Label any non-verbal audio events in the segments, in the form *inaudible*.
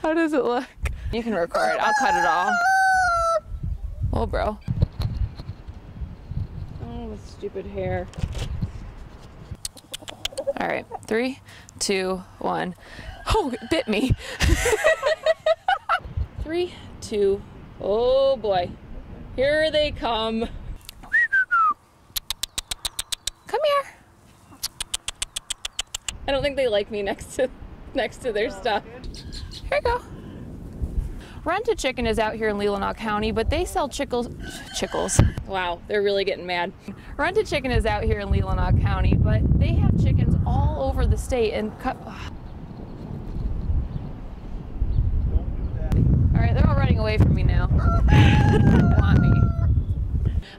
*laughs* How does it look? You can record. I'll cut it all. *laughs* Oh, bro. Oh, stupid hair. All right, three, two, one. Oh, it bit me. *laughs* three, two, oh boy. Here they come. Come here. I don't think they like me next to next to their stuff. Here you go. Rent a Chicken is out here in Leelanau County, but they sell chickles. Chickles. Wow, they're really getting mad. Rent a Chicken is out here in Leelanau County, but they have chickens all over the state and cut. All right, they're all running away from me now. *laughs* want me.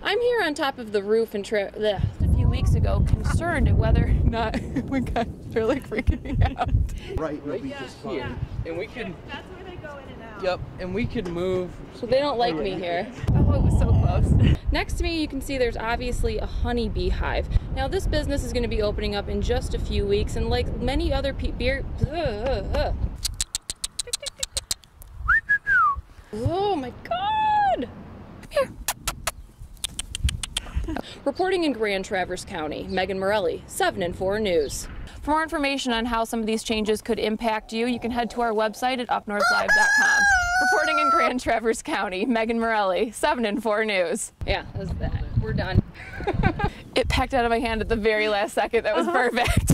I'm here on top of the roof and tra- a few weeks ago, concerned at whether or not. my gosh, they're like freaking me out. Right, right, be just here, fine. and we can. That's where they go in and out. Yep, and we could move. So they don't like me here. *laughs* Oh, it was so close. Next to me, you can see there's obviously a honey bee hive. Now, this business is going to be opening up in just a few weeks, and like many other pe- beer. Ugh, ugh, ugh. Oh my god! Here. Reporting in Grand Traverse County, Meghan Morelli, 7 and 4 News. For more information on how some of these changes could impact you, you can head to our website at upnorthlive.com. Reporting in Grand Traverse County, Meghan Morelli, 7 and 4 News. Yeah, that was that. We're done. *laughs* it pecked out of my hand at the very last second. That was *laughs* perfect.